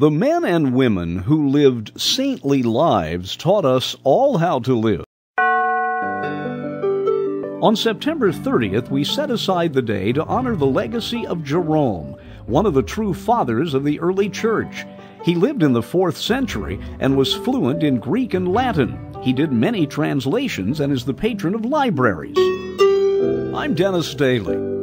The men and women who lived saintly lives taught us all how to live. On September 30th, we set aside the day to honor the legacy of Jerome, one of the true fathers of the early church. He lived in the 4th century and was fluent in Greek and Latin. He did many translations and is the patron of libraries. I'm Dennis Daily.